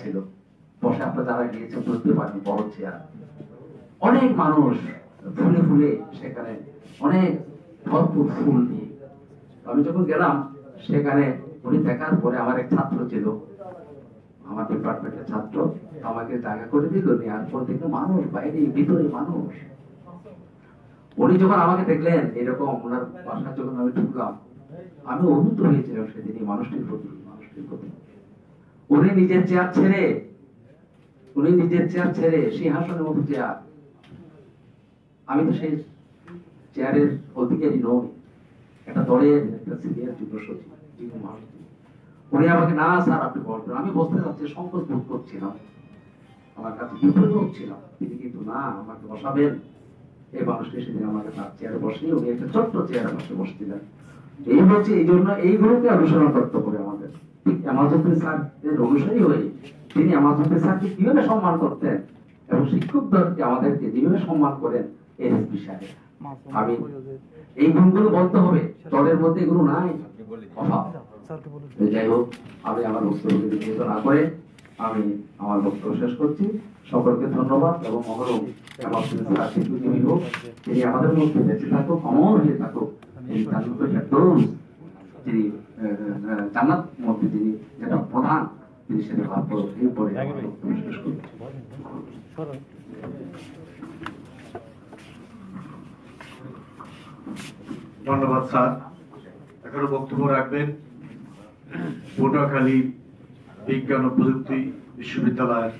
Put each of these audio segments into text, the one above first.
ছিল। বসে আপনারা যারা গিয়েছেন বুঝতে পারেন বড় চেয়ার। অনেক মানুষ ফুলে ফুলে সেখানে, অনেক ভরপুর ফুল নিয়ে। আমি যখন গেলাম, সেখানে উনি দেখার পরে আমার এক ছাত্র ছিল। আমার ডিপার্টমেন্টের ছাত্র, আমাকে জায়গা করে দিল, নেওয়ার পর দেখল মানুষ, বাইরে, ভিতরে মানুষ। উনি যখন আমাকে দেখলেন, এরকম ওনার বাসা যখন আমি ঢুকলাম, আমি অভূত হয়েছিলাম সেদিন মানুষটির প্রতি মানুষটির প্রতি। উনি নিজের চেয়ার ছেড়ে, উনি নিজের চেয়ার ছেড়ে সিংহাসনের মতো চেয়ার। আমি তো সেই চেয়ারের অধিকারী নই। একটা দলের একটা সিনিয়র যুগ্ম সচিব উনি আমাকে, না স্যার, আপনি বসবেন আমি বসতে যাচ্ছি, সংকোচ বোধ করছিলাম। আমার কাছে বিপরীত হচ্ছিলাম। তিনি কিন্তু, না, আমাকে বসাবেন। এই মানুষটি সেদিন আমাকে তার চেয়ারে বসিয়ে উনি একটা ছোট্ট চেয়ারে বসে বসছিলেন। এই হচ্ছে, এই জন্য এইগুলোকে অনুসরণ করতে হবে আমাদের। অনুসারী হয়ে তিনি অ্যামাজন স্যারকে কীভাবে সম্মান করতেন? এবং শিক্ষকদেরকে আমাদেরকে যেভাবে সম্মান করেন? এর বিষয়ে। আমি এই গুণগুলো বলতে হবে। দলের মধ্যে এগুলো নাই। অভাব। যাই হোক আমি আমার বক্তব্যকে বিকৃত না করে আমি আমার বক্তব্য শেষ করছি। সকলকে ধন্যবাদ এবং আমার হোক তিনি আমাদের মধ্যে বেঁচে থাকুক অমর হয়ে থাকুক। এই আহ, জান্নাত মধ্যে যিনি যেটা প্রধান তিনি সেটা লাভ করুন এরপরে শেষ ধন্যবাদ স্যার। এখনও বক্তব্য রাখবেন। পটুয়াখালী বিজ্ঞান ও প্রযুক্তি বিশ্ববিদ্যালয়ের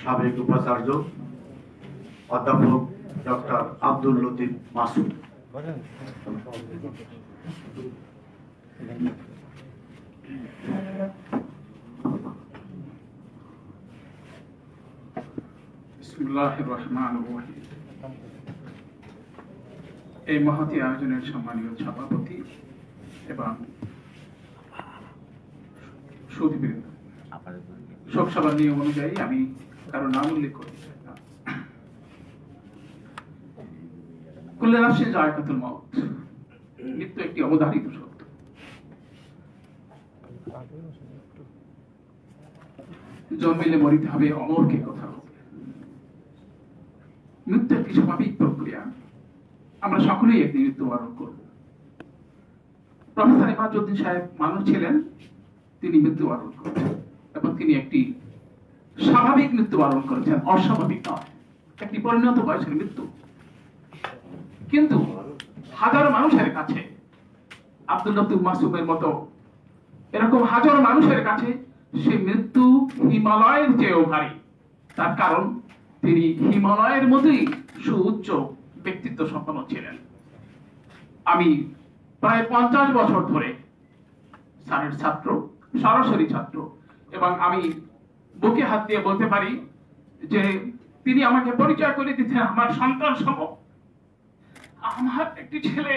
সাবেক উপাচার্য অধ্যাপক ডক্টর আব্দুল লতিফ মাসুদ। এই মহতি আয়োজনের সম্মানীয় সভাপতি এবং সুধীবৃন্দ শোক সভার নিয়ম অনুযায়ী আমি কারও নাম উল্লেখ করছি না। কুল্লে নাফসে জায়কাতুল মউত মৃত্যু একটি অবধারিত সত্য জন্মিলে মরিতে হবে, অমরকে মৃত্যু একটি স্বাভাবিক প্রক্রিয়া আমরা সকলেই একদিন মৃত্যুবরণ করব। প্রফেসর সাহেব মানুষ ছিলেন, তিনি মৃত্যুবরণ করেছেন এবং তিনি একটি স্বাভাবিক মৃত্যুবরণ করেছেন, অস্বাভাবিক নয়, একটি পরিণত বয়সের মৃত্যু। কিন্তু হাজারো মানুষের কাছে আব্দুল লতিফ মাসুমের মতো এরকম হাজারো মানুষের কাছে সে মৃত্যু হিমালয়ের চেয়েও ভারী। তার কারণ, তিনি হিমালয়ের মতোই সুউচ্চ ব্যক্তিত্ব সম্পন্ন ছিলেন। আমি প্রায় পঞ্চাশ বছর ধরে স্যারের ছাত্র, সরাসরি ছাত্র, এবং আমি বুকে হাত দিয়ে বলতে পারি যে তিনি আমাকে পরিচয় করে দিতেন আমার সন্তান সম আমার একটি ছেলে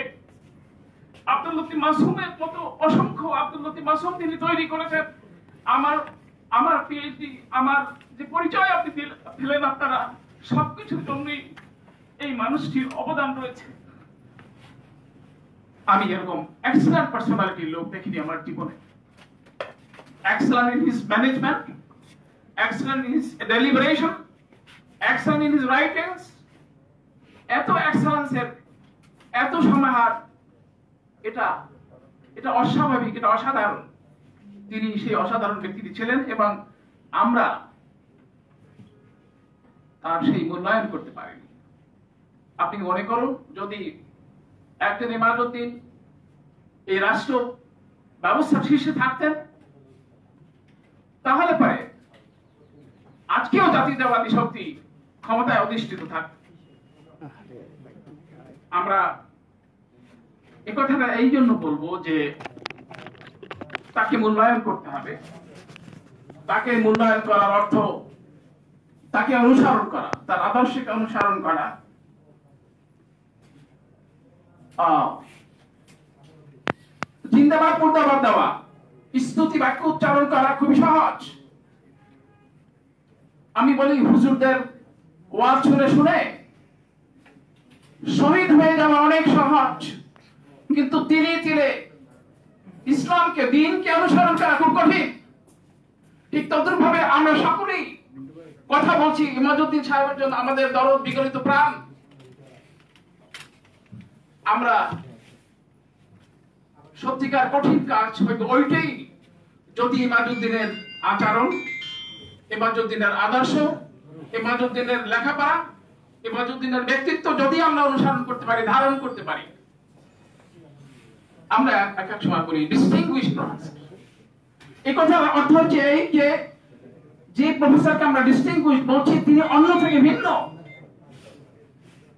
আব্দুল লতিফ মাসুমের মতো অসংখ্য আব্দুল লতিফ মাসুম তিনি তৈরি করেছেন। আমার আমার পিএইচডি আমার যে পরিচয় আপনি দিল- দিলেন আপনারা সবকিছুর জন্যই এই মানুষটির অবদান রয়েছে। আমি এরকম এক্সেলেন্ট পার্সোনালিটির লোক দেখিনি আমার জীবনে। excellent in his management, excellent in his deliberation, excellent in his writings, এত এক্সেলেন্সের এত সমাহার এটা এটা অস্বাভাবিক, এটা অসাধারণ। তিনি সেই অসাধারণ ব্যক্তিটি ছিলেন এবং আমরা তার সেই মূল্যায়ন করতে পারিনি। আপনি মনে করুন, যদি একজন ইমাজউদ্দিন এই রাষ্ট্র ব্যবস্থার শীর্ষে থাকতেন, তাহলে পরে আজকেও জাতীয়তাবাদী শক্তি ক্ষমতায় অধিষ্ঠিত থাকত। আমরা এ এই জন্য বলব যে তাকে মূল্যায়ন করতে হবে। তাকে মূল্যায়ন করার অর্থ তাকে অনুসরণ করা, তার অনুসরণ করা। দেওয়া, স্তুতি, বাক্য উচ্চারণ করা খুবই সহজ। আমি বলি, হুজুরদের ওয়াজ শুনে শুনে শহীদ হয়ে যাওয়া অনেক সহজ। কিন্তু তিলে তিলে ইসলামকে, দিনকে অনুসরণ করা খুব কঠিন। ঠিক তদ্রুপ ভাবে আমরা সকলেই কথা বলছি ইমাজুদ্দিন সাহেবের জন্য, আমাদের দরদ বিগলিত প্রাণ। আমরা সত্যিকার কঠিন কাজ হয়তো ওইটাই যদি ইমাজুদ্দিনের আচরণ ইমাজুদ্দিনের আদর্শ ইমাজুদ্দিনের লেখাপড়া ইমাজুদ্দিনের ব্যক্তিত্ব যদি আমরা অনুসরণ করতে পারি, ধারণ করতে পারি আমরা এক এক সময় বলি ডিস্টিংগুইশ এই অর্থ হচ্ছে এই যে যে প্রফেসরকে আমরা ডিস্টিংগুইশ বলছি, তিনি অন্য থেকে ভিন্ন।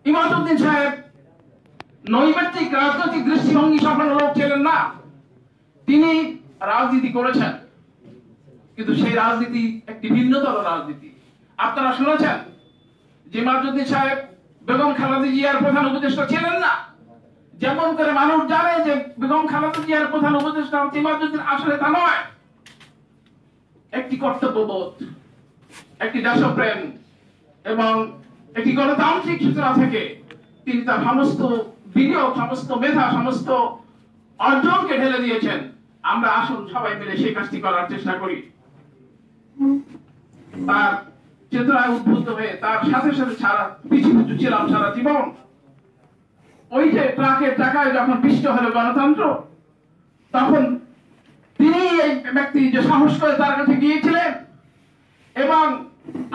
ইমাজুদ্দিন সাহেব নৈবেত্তিক রাজনৈতিক দৃষ্টিভঙ্গি লোক ছিলেন না। তিনি রাজনীতি করেছেন, কিন্তু সেই রাজনীতি একটি ভিন্নতর রাজনীতি। আপনারা শুনেছেন যে মাজুদ্দিন সাহেব বেগম খালেদা জিয়ার প্রধান উপদেষ্টা ছিলেন না। যেমন করে মানুষ জানে যে বেগম খালেদা জিয়ার প্রধান উপদেষ্টা হচ্ছে ইমাজুদ্দিন আসলে তা নয়। একটি কর্তব্যবোধ, একটি দেশপ্রেম এবং একটি গণতান্ত্রিক সূচনা থেকে তিনি তার সমস্ত বিনিয়োগ, সমস্ত মেধা, সমস্ত অর্জনকে ঢেলে দিয়েছেন। আমরা আসুন সবাই মিলে সেই কাজটি করার চেষ্টা করি। তার চেতনায় উদ্বুদ্ধ হয়ে তার সাথে সাথে সারা পিছু পিছু ছিলাম সারা জীবন। ওই যে ট্রাকের টাকায় যখন পিষ্ট হলো গণতন্ত্র, তখন তিনি এই ব্যক্তি যে সাহস করে তার কাছে গিয়েছিলেন এবং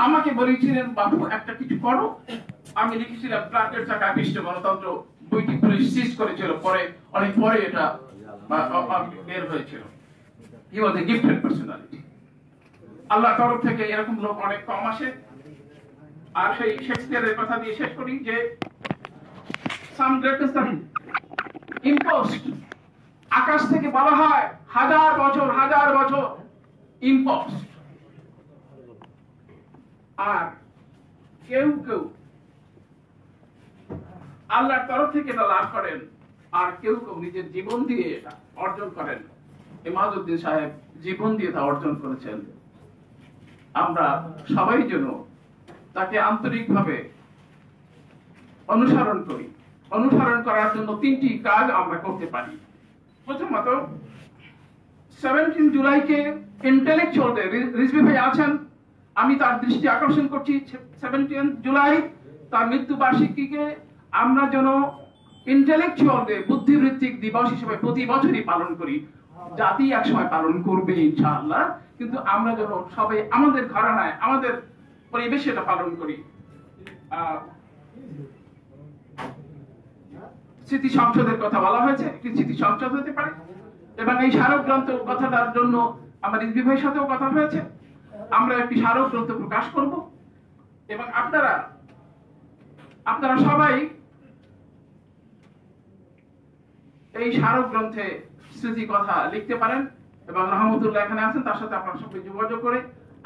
আমাকে বলেছিলেন, বাবু, একটা কিছু করো। আমি লিখেছিলাম, ট্রাকের টাকায় পিষ্ট গণতন্ত্র বইটি পুলিশ সিজ করেছিল, পরে, অনেক পরে এটা বের হয়েছিল। হি ওয়াজ এ গিফটেড পার্সোনালিটি আল্লাহ তরফ থেকে এরকম লোক অনেক কম আসে। আর সেই শেক্সপিয়ারের কথা দিয়ে শেষ করি যে সাম গ্রেটেস্ট ইম্পোস্ট। আকাশ থেকে বলা হয় হাজার বছর হাজার বছর ইম্পোস্ট। আর কেউ কেউ আল্লাহর তরফ থেকে এটা লাভ করেন, আর কেউ কেউ নিজের জীবন দিয়ে এটা অর্জন করেন। ইমাদুদ্দিন সাহেব জীবন দিয়ে তা অর্জন করেছেন। আমরা সবাই যেন তাকে আন্তরিকভাবে অনুসরণ করি। অনুসরণ করার জন্য তিনটি কাজ আমরা করতে পারি। প্রথমত সেভেন্টিন জুলাইকে ইন্টেলেকচুয়ালদের রিজভি ভাই আছেন, আমি তার দৃষ্টি আকর্ষণ করছি। সেভেন্টিন জুলাই, তার মৃত্যু বার্ষিকীকে আমরা যেন ইন্টেলেকচুয়ালদের বুদ্ধিবৃত্তিক দিবস হিসেবে প্রতি বছরই পালন করি। জাতি একসময় পালন করবে, ইনশাআল্লাহ। কিন্তু আমরা যেন সবাই আমাদের ঘরানায়, আমাদের পরিবেশে এটা পালন করি। স্মৃতি সংসদের কথা বলা হয়েছে একটি স্মৃতি সংসদ হতে পারে? এবং এই স্মারক গ্রন্থ কথাটার জন্য আমার ইসবি ভাইয়ের সাথেও কথা হয়েছে। আমরা একটি স্মারক গ্রন্থ প্রকাশ করব। এবং আপনারা আপনারা সবাই এই স্মারক গ্রন্থে স্মৃতি কথা লিখতে পারেন এবং রহমতুল্লাহ এখানে আছেন, তার সাথে আপনার সঙ্গে যোগাযোগ করে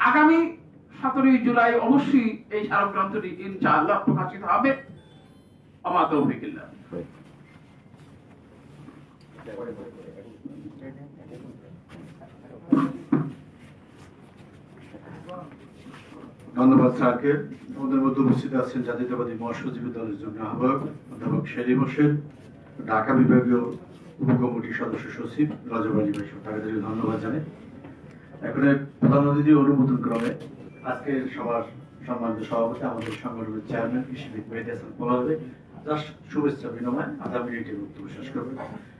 আগামী সতেরোই জুলাই অবশ্যই এই স্মারক গ্রন্থটি ইনশাআল্লাহ প্রকাশিত হবে। আমার তৌফিকিল্লাহ ধন্যবাদ স্যারকে। আমাদের মধ্যে উপস্থিত আছেন জাতীয়তাবাদী মহাসচিব দলের জন্য আহ্বায়ক অধ্যাপক শেরিম হোসেন ঢাকা বিভাগীয় উপকমিটির সদস্য সচিব রজব আলী ভাই তাদেরকে ধন্যবাদ জানাই। এখন প্রধান অতিথি অনুমোদন ক্রমে আজকের সবার সম্মানিত সভাপতি আমাদের সংগঠনের চেয়ারম্যান কৃষিবিদ মেহেদি হাসান জাস্ট শুভেচ্ছা বিনিময় আধা মিনিটের বক্তব্য শেষ করবেন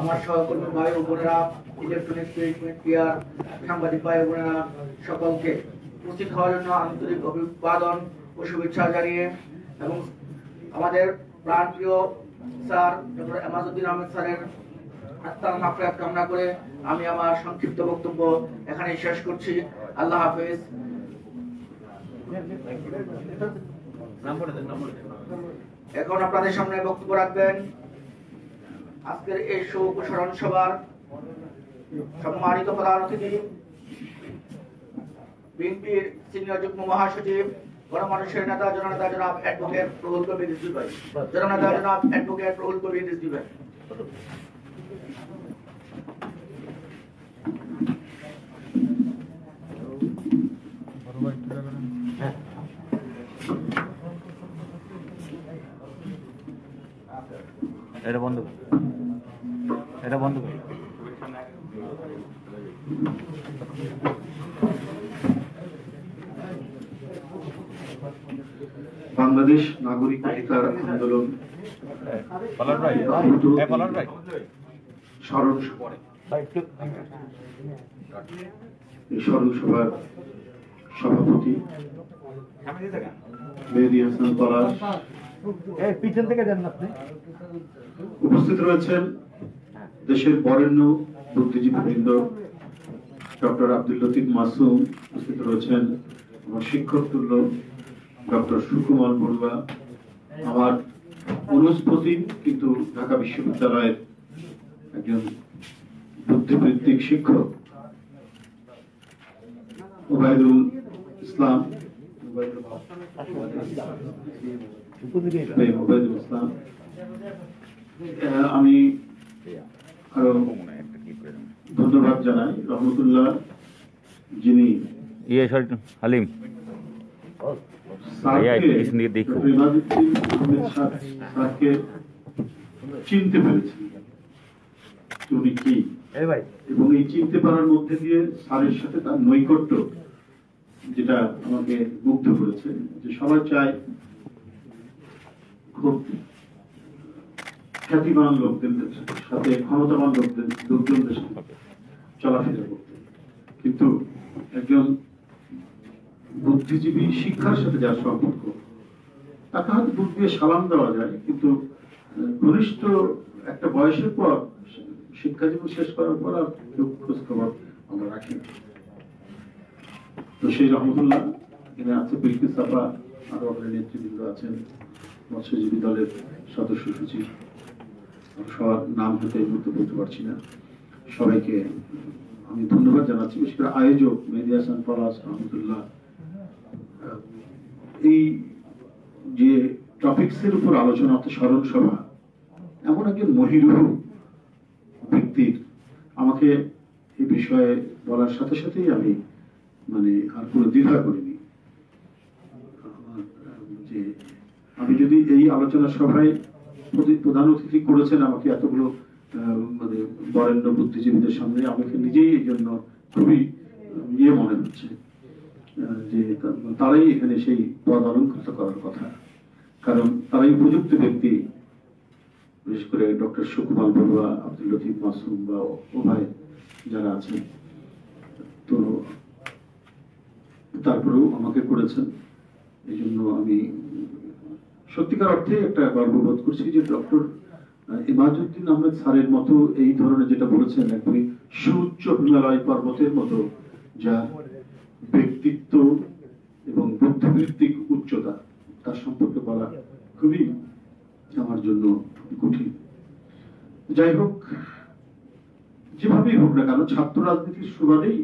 আমার সহকর্মী ভাই ও বোনেরা সাংবাদিক ভাই বোনেরা সকলকে উপস্থিত হওয়ার জন্য আন্তরিক অভিবাদন ও শুভেচ্ছা জানিয়ে এবং আমাদের প্রাণপ্রিয় স্যার ডক্টর এমাজউদ্দিন আহমেদ স্যারের আত্মার মাফরাত কামনা করে আমি আমার সংক্ষিপ্ত বক্তব্য এখানে শেষ করছি। আল্লাহ হাফেজ। এখন আপনাদের সামনে বক্তব্য রাখবেন। আজকের এই শোক সভার সম্মানিত প্রধান অতিথি, বিএনপির সিনিয়র যুগ্ম মহাসচিব, গণমানুষের নেতা, জননেতা জনাব অ্যাডভোকেট প্রহুল কবির রিজভী ভাই। জননেতা জনাব অ্যাডভোকেট প্রহুল কবির রিজভী এটা বন্ধ কর। এটা বন্ধ কর। বাংলাদেশ নাগরিক অধিকার আন্দোলন। হ্যাঁ স্মরণ সভার সভাপতি মেহেদি হাসান পলাশ। পিছন থেকে যান আপনি। উপস্থিত রয়েছেন দেশের বরেণ্য বুদ্ধিজীবীবৃন্দ ডক্টর আব্দুল লতিফ মাসুম উপস্থিত রয়েছেন, আমার শিক্ষক তুল্য, ডক্টর সুকুমার বড়ুয়া, আমার অনুস্পতি কিন্তু ঢাকা বিশ্ববিদ্যালয়ের একজন বুদ্ধিবৃত্তিক শিক্ষক ওবায়দুল ইসলাম ওবায়দুল ইসলাম আমি আরও ধন্যবাদ জানাই রহমতুল্লাহ যিনি ইয়ে হালিম। দেখো। স্যারকে চিনতে পেরেছেন উনি কি? এবং এই চিনতে পারার মধ্যে দিয়ে স্যারের সাথে তার নৈকট্য যেটা আমাকে মুগ্ধ করেছে যে সবাই চায় খুব খ্যাতিমান লোকদের সাথে ক্ষমতাবান লোকদের লোকজনদের সাথে চলাফেরা করতে। কিন্তু একজন বুদ্ধিজীবী শিক্ষার সাথে যার সম্পর্ক, তাকে হয়তো বুক দিয়ে সালাম দেওয়া যায়, কিন্তু ঘনিষ্ঠ একটা বয়সের পর শিক্ষা জীবন শেষ করার পর আর কেউ খোঁজ খবর আমরা রাখি না। তো সেই রহমতুল্লাহ এখানে আছে বিলকিস সাফা আরও আমাদের নেতৃবৃন্দ আছেন, মৎস্যজীবী দলের সদস্য সচিব। সবার নাম হয়তো এই মুহূর্তে বলতে পারছি না। সবাইকে আমি ধন্যবাদ জানাচ্ছি। বিশেষ করে আয়োজক মেহেদি হাসান পলাশ রহমতুল্লাহ এই যে টপিক্সের উপর আলোচনা, অর্থাৎ স্মরণ সভা এমন একজন মহিরুহ ব্যক্তির আমাকে এই বিষয়ে বলার সাথে সাথেই আমি মানে আর কোনো দ্বিধা করিনি। আমি যদি এই আলোচনা সভায় প্রধান অতিথি করেছেন আমাকে এতগুলো মানে বরেণ্য বুদ্ধিজীবীদের সামনে। আমাকে নিজেই এই জন্য খুবই ইয়ে মনে হচ্ছে যে তারাই এখানে সেই পদ অলঙ্কৃত করার কথা। কারণ তারাই উপযুক্ত ব্যক্তি। বিশেষ করে ডক্টর সুকুমার বড়ুয়া, আব্দুল লতিফ মাসুম বা ওভাই যারা আছেন, তো তারপরেও আমাকে করেছেন। এই জন্য আমি সত্যিকার অর্থে একটা গর্ববোধ করছি যে ডক্টর ইমাজুদ্দিন আহমেদ স্যারের মতো এই ধরনের যেটা বলেছেন একদমই সুউচ্চ হিমালয় পর্বতের মতো, যা ব্যক্তিত্ব এবং বুদ্ধিবৃত্তিক উচ্চতা, তার সম্পর্কে বলা খুবই আমার জন্য কঠিন। যাই হোক, যেভাবেই হোক না কেন, ছাত্র রাজনীতির সুবাদেই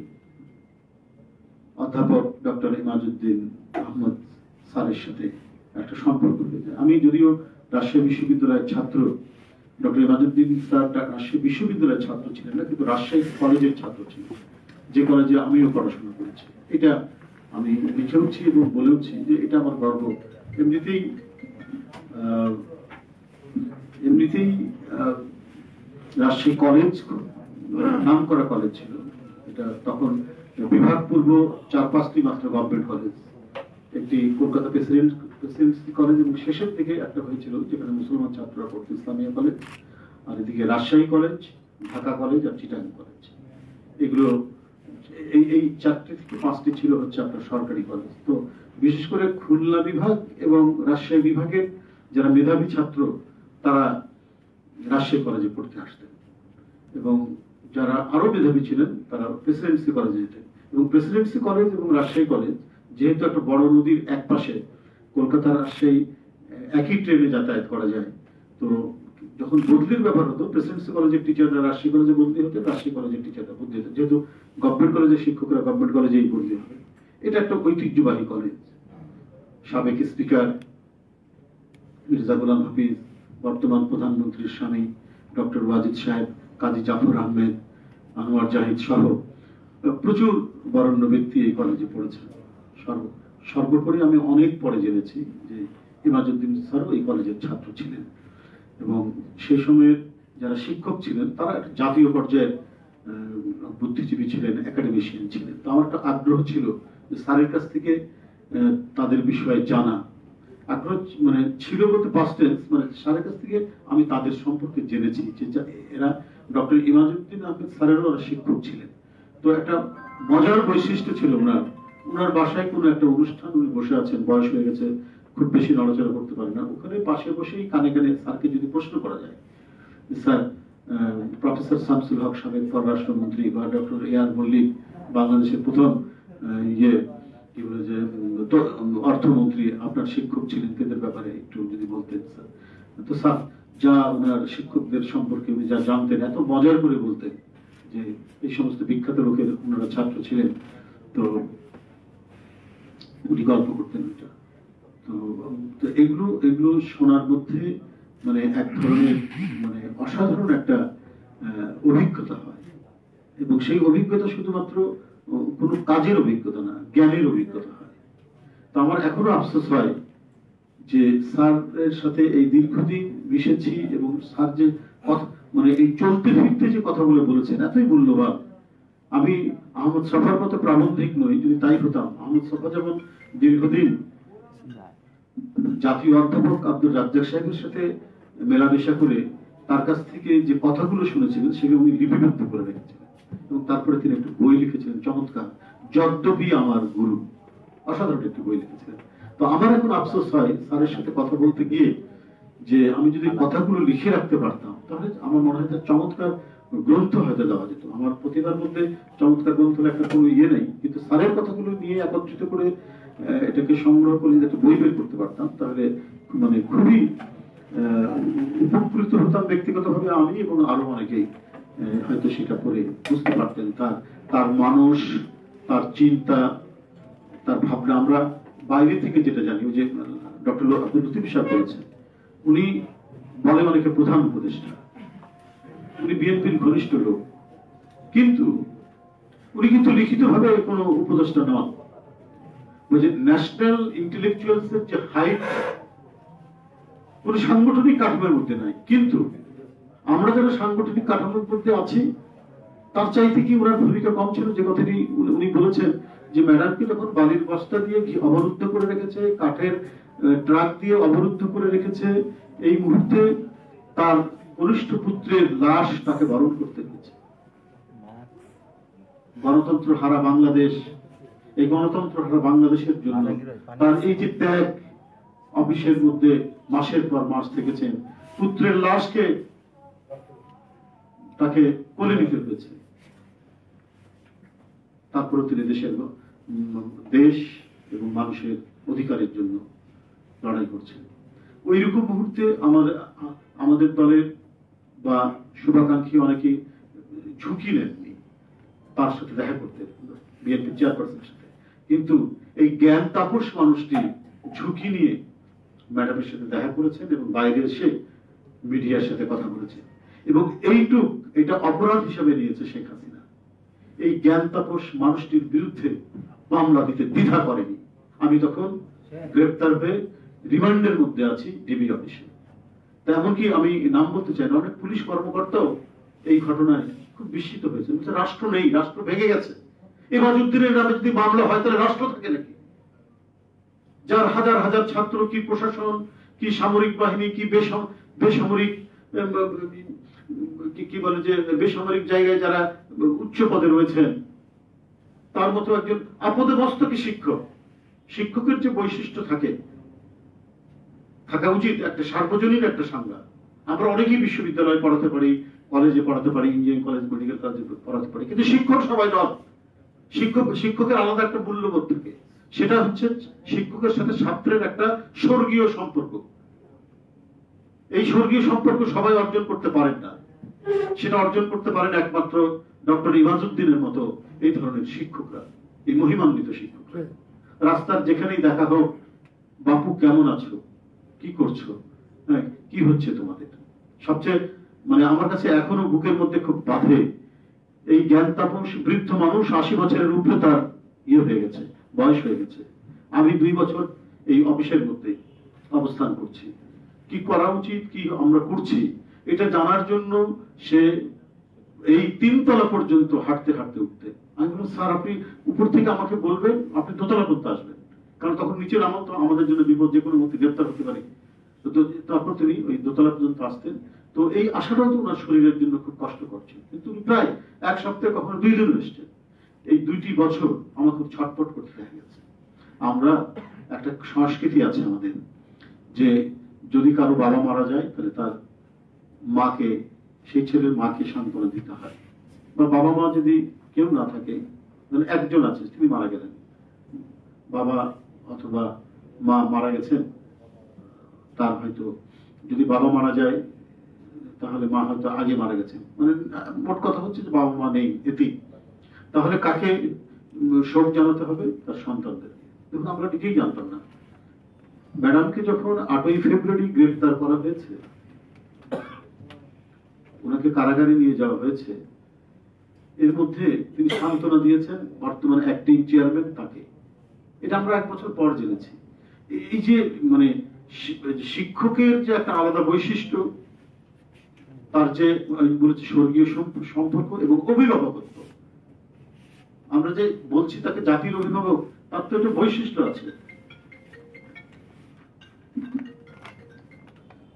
অধ্যাপক ডক্টর ইমাজুদ্দিন আহমদ স্যারের সাথে একটা সম্পর্ক আমি যদিও রাজশাহী বিশ্ববিদ্যালয়ের ছাত্র, ডক্টর ইমাজুদ্দিন স্যার রাজশাহী বিশ্ববিদ্যালয়ের ছাত্র ছিলেন না, কিন্তু রাজশাহী কলেজের ছাত্র ছিলেন। যে কলেজে আমিও পড়াশোনা করেছি। এটা আমি লিখেওছি এবং বলেওছি যে এটা আমার গর্ব। এমনিতেই এমনিতেই রাজশাহী কলেজ নাম করা কলেজ ছিল। এটা তখন বিভাগ পূর্ব চার পাঁচটি মাত্র গভর্নমেন্ট কলেজ। একটি কলকাতা প্রেসিডেন্ট প্রেসিডেন্সি কলেজ এবং শেষের দিকে একটা হয়েছিল, যেখানে মুসলমান ছাত্ররা পড়তো ইসলামিয়া কলেজ আর এদিকে রাজশাহী কলেজ ঢাকা কলেজ আর চিটাং কলেজ এগুলো, এই এই চারটি থেকে পাঁচটি ছিল হচ্ছে আপনার সরকারি কলেজ তো বিশেষ করে খুলনা বিভাগ এবং রাজশাহী বিভাগের যারা মেধাবী ছাত্র, তারা রাজশাহী কলেজে পড়তে আসতেন। এবং যারা আরও মেধাবী ছিলেন, তারা প্রেসিডেন্সি কলেজে যেতেন। এবং প্রেসিডেন্সি কলেজ এবং রাজশাহী কলেজ যেহেতু একটা বড় নদীর এক পাশে কলকাতা রাজশাহী একই ট্রেনে যাতায়াত করা যায়। তো যখন বদলির ব্যাপার হতো প্রেসিডেন্সি কলেজের টিচাররা রাজশাহী কলেজে বদলি হতো রাজশাহী কলেজের টিচাররা বদলি হতো। যেহেতু গভর্নমেন্ট কলেজের শিক্ষকরা গভর্নমেন্ট কলেজেই বদলি হবে। এটা একটা ঐতিহ্যবাহী কলেজ সাবেক স্পিকার মির্জা গোলাম হাফিজ, বর্তমান প্রধানমন্ত্রীর স্বামী ডক্টর ওয়াজিদ সাহেব, কাজী জাফর আহমেদ, আনোয়ার জাহিদ সহ প্রচুর বরণ্য ব্যক্তি এই কলেজে পড়েছেন। সর্ব সর্বোপরি আমি অনেক পরে জেনেছি যে ইমাজুদ্দিন স্যারও এই কলেজের ছাত্র ছিলেন। এবং সে সময়ের যারা শিক্ষক ছিলেন, তারা জাতীয় পর্যায়ের বুদ্ধিজীবী ছিলেন একাডেমিশিয়ান ছিলেন। তো আমার একটা আগ্রহ ছিল যে স্যারের কাছ থেকে তাদের বিষয়ে জানা। আগ্রহ মানে ছিল বলতে পাস্ট মানে স্যারের কাছ থেকে আমি তাদের সম্পর্কে জেনেছি যে এরা ডক্টর ইমাজুদ্দিন আহমেদ স্যারেরও শিক্ষক ছিলেন। তো একটা মজার বৈশিষ্ট্য ছিল ওনার। ওনার বাসায় কোনো একটা অনুষ্ঠান উনি বসে আছেন, বয়স হয়ে গেছে, খুব বেশি নড়াচড়া করতে পারে না। ওখানে পাশে বসেই কানে কানে স্যারকে যদি প্রশ্ন করা যায় স্যার প্রফেসর শামসুল হক সাবেক পররাষ্ট্রমন্ত্রী বা ডক্টর এ আর মল্লিক, বাংলাদেশের প্রথম ইয়ে কি বলে যে অর্থমন্ত্রী, আপনার শিক্ষক ছিলেন, তাদের ব্যাপারে একটু যদি বলতেন, স্যার। তো স্যার, যা ওনার শিক্ষকদের সম্পর্কে উনি যা জানতেন, এত মজার করে বলতেন যে এই সমস্ত বিখ্যাত লোকের, ওনারা ছাত্র ছিলেন। তো উনি গল্প করতেন এটা তো তো এগুলো এগুলো শোনার মধ্যে মানে এক ধরনের মানে অসাধারণ একটা অভিজ্ঞতা হয়। এবং সেই অভিজ্ঞতা শুধুমাত্র কোনো কাজের অভিজ্ঞতা না, জ্ঞানের অভিজ্ঞতা হয়। তো আমার এখনও আফসোস হয় যে স্যারের সাথে এই দীর্ঘদিন মিশেছি এবং স্যার যে মানে এই চলতে ফিরতে যে কথাগুলো বলেছেন, এতই মূল্যবান আমি আহমদ সফার মতো প্রাবন্ধিক নই, যদি তাই হতাম। আহমদ সফা যেমন দীর্ঘদিন জাতীয় অধ্যাপক আব্দুল রাজ্জাক সাহেবের সাথে মেলামেশা করে তার কাছ থেকে যে কথাগুলো শুনেছিলেন, সেগুলো উনি লিপিবদ্ধ করে রেখেছিলেন। এবং তারপরে তিনি একটা বই লিখেছিলেন, চমৎকার, যদ্যপি আমার গুরু। অসাধারণ একটি বই লিখেছিলেন। তো আমার এখন আফসোস হয় স্যারের সাথে কথা বলতে গিয়ে যে আমি যদি কথাগুলো লিখে রাখতে পারতাম, তাহলে আমার মনে হয় যে চমৎকার গ্রন্থ হয়তো দেওয়া যেত আমার প্রতিভার মধ্যে চমৎকার গ্রন্থ লেখার কোনো ইয়ে নেই, কিন্তু স্যারের কথাগুলো নিয়ে একত্রিত করে এটাকে সংগ্রহ করে যদি একটা বই বের করতে পারতাম, তাহলে মানে খুবই উপকৃত হতাম ব্যক্তিগতভাবে আমি এবং আরও অনেকেই হয়তো সেটা করে বুঝতে পারতেন তার তার মানুষ, তার চিন্তা, তার ভাবনা। আমরা বাইরে থেকে যেটা জানি যে ডক্টর আব্দুল লতিফ সাহেব বলেছেন, উনি বলে অনেকে প্রধান উপদেষ্টা। উনি বিএনপির ঘনিষ্ঠ লোক। কিন্তু উনি কিন্তু লিখিত ভাবে কোনো উপদেষ্টা নন। ওই ন্যাশনাল ইন্টেলেকচুয়ালস এর যে হাইট কোন সাংগঠনিক কাঠামোর মধ্যে নাই। কিন্তু আমরা যারা সাংগঠনিক কাঠামোর মধ্যে আছি, তার চাইতে কি ওনার ভূমিকা কম ছিল? যে কথাটি উনি- বলেছেন যে ম্যাডামকে তখন বালির বস্তা দিয়ে অবরুদ্ধ করে রেখেছে, কাঠের ট্রাক দিয়ে অবরুদ্ধ করে রেখেছে, এই মুহূর্তে তার কনিষ্ঠ পুত্রের লাশ তাকে বরণ করতে হয়েছে গণতন্ত্র হারা বাংলাদেশ, এই গণতন্ত্র হারা বাংলাদেশের জন্য তার এই যে ত্যাগ অফিসের মধ্যে মাসের পর মাস থেকেছেন, পুত্রের লাশকে তাকে কোলে নিতে হয়েছে। তারপরে তিনি দেশের দেশ এবং মানুষের অধিকারের জন্য লড়াই করছেন। ওই রকম মুহূর্তে আমাদের আমাদের দলের বা শুভাকাঙ্ক্ষী অনেকে ঝুঁকি নেননি। তার সাথে দেখা করতে বিএনপি চেয়ারপারসনের সাথে। কিন্তু এই জ্ঞান তাপস মানুষটি ঝুঁকি নিয়ে ম্যাডামের সাথে দেখা করেছেন এবং বাইরে এসে মিডিয়ার সাথে কথা বলেছেন। এবং এইটুক এটা অপরাধ হিসেবে নিয়েছে শেখ হাসিনা। এই জ্ঞান তাপস মানুষটির বিরুদ্ধে মামলা দিতে দ্বিধা করেনি। আমি তখন গ্রেপ্তার হয়ে রিমান্ডের মধ্যে আছি ডিবি অফিসে। এমনকি আমি নাম বলতে চাই অনেক পুলিশ কর্মকর্তাও এই ঘটনায় খুব বিস্মিত হয়েছে রাষ্ট্র নেই, রাষ্ট্র ভেঙে গেছে। এমাজুদ্দিনের নামে যদি মামলা হয়, তাহলে রাষ্ট্র থাকে নাকি? যার হাজার হাজার ছাত্র, কি প্রশাসন, কি সামরিক বাহিনী, কি বেসম- বেসামরিক কি বলে যে, বেসামরিক জায়গায় যারা উচ্চ পদে রয়েছেন, তার মতো একজন আপদে মস্তকে শিক্ষক। শিক্ষকের যে বৈশিষ্ট্য থাকে থাকা উচিত, একটা সার্বজনীন একটা সংজ্ঞা। আমরা অনেকেই বিশ্ববিদ্যালয়ে পড়াতে পারি, কলেজে পড়াতে পারি, ইঞ্জিনিয়ারিং কলেজ, মেডিকেল কলেজে পড়াতে পারি, কিন্তু শিক্ষক সবাই নয় শিক্ষক, শিক্ষকের আলাদা একটা মূল্যবোধ থাকে। সেটা হচ্ছে শিক্ষকের সাথে ছাত্রের একটা স্বর্গীয় সম্পর্ক। এই স্বর্গীয় সম্পর্ক সবাই অর্জন করতে পারেন না। সেটা অর্জন করতে পারেন একমাত্র ডক্টর ইমাজুদ্দিনের মতো এই ধরনের শিক্ষকরা, এই মহিমান্বিত শিক্ষকরা। রাস্তার যেখানেই দেখা হোক, বাপু কেমন আছো? কি করছ? হ্যাঁ কি হচ্ছে তোমাদের? সবচেয়ে মানে আমার কাছে এখনও বুকের মধ্যে খুব বাধে। এই জ্ঞান তাপস বৃদ্ধ মানুষ আশি বছরের উপরে তার ইয়ে হয়ে গেছে, বয়স হয়ে গেছে। আমি দুই বছর এই অফিসের মধ্যে অবস্থান করছি। কি করা উচিত, কি আমরা করছি, এটা জানার জন্য সে এই তিনতলা পর্যন্ত হাঁটতে হাঁটতে উঠতে। আমি বললাম, স্যার, আপনি উপর থেকে আমাকে বলবেন, আপনি দোতলা করতে আসবেন। কারণ তখন নিচের আমার তো আমাদের জন্য বিপদ যে কোনো মুহূর্তে গ্রেপ্তার হতে পারে। তারপর তিনি ওই দোতলা পর্যন্ত আসতেন। তো এই আশাটাও তো ওনার শরীরের জন্য খুব কষ্ট করছে কিন্তু প্রায় এক সপ্তাহে কখনো দুই দিন এসছেন এই দুইটি বছর আমার খুব ছটপট করতে দেখা গেছে আমরা একটা সংস্কৃতি আছে আমাদের যে যদি কারও বাবা মারা যায়, তাহলে তার মাকে, সেই ছেলের মাকে সান্ত্বনা দিতে হয়। বা বাবা মা যদি কেউ না থাকে মানে একজন আছে, তিনি মারা গেলেন। বাবা অথবা মা মারা গেছেন, তার হয়তো যদি বাবা মারা যায়, তাহলে মা হয়তো আগে মারা গেছেন। মানে মোট কথা হচ্ছে যে বাবা মা নেই এটি তাহলে কাকে শোক জানাতে হবে? তার সন্তানদের। দেখুন, আমরা নিজেই জানতাম না। ম্যাডামকে যখন আটই ফেব্রুয়ারি গ্রেফতার করা হয়েছে, ওনাকে কারাগারে নিয়ে যাওয়া হয়েছে, এর মধ্যে তিনি সান্ত্বনা দিয়েছেন, বর্তমান অ্যাক্টিং চেয়ারম্যান তাকে। এটা আমরা এক বছর পর জেনেছি। এই যে মানে শিক্ষকের যে একটা আলাদা বৈশিষ্ট্য, তার যে বলেছি স্বর্গীয় সম্পর্ক এবং অভিভাবকত্ব। আমরা যে বলছি তাকে জাতির অভিভাবক, তার তো একটা বৈশিষ্ট্য আছে।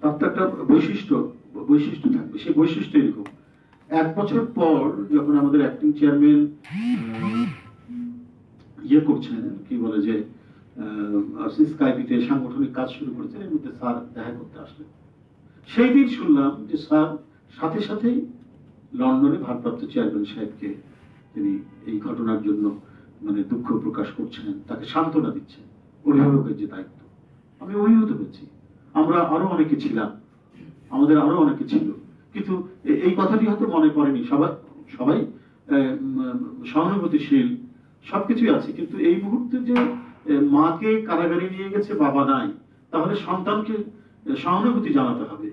তার তো একটা বৈশিষ্ট্য বৈশিষ্ট্য থাকবে। সেই বৈশিষ্ট্য এরকম। এক বছর পর যখন আমাদের অ্যাক্টিং চেয়ারম্যান ইয়ে করছেন কি বলে যে স্কাইপিতে সাংগঠনিক কাজ শুরু করেছেন, এর মধ্যে স্যার দেখা করতে আসলেন। সেই দিন শুনলাম যে স্যার সাথে সাথেই লন্ডনে ভারপ্রাপ্ত চেয়ারম্যান সাহেবকে তিনি এই ঘটনার জন্য মানে দুঃখ প্রকাশ করছেন তাকে সান্ত্বনা দিচ্ছেন, অভিভাবকের যে দায়িত্ব। আমি অভিভূত হয়েছি। আমরা আরও অনেকে ছিলাম, আমাদের আরও অনেকে ছিল, কিন্তু এই কথাটি হয়তো মনে পড়েনি। সবাই সবাই সহানুভূতিশীল সবকিছুই আছে। কিন্তু এই মুহূর্তে যে মাকে কারাগারে নিয়ে গেছে বাবা নাই, তাহলে সন্তানকে সহানুভূতি জানাতে হবে।